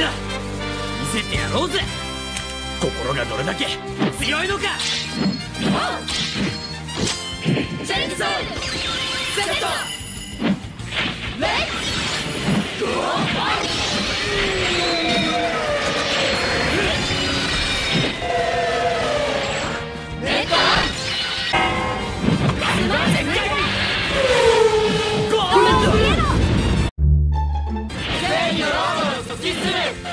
な。見せてやろうぜ。心がどれだけ強いのか。チェンジソンセット。レッツゴー。Sinner!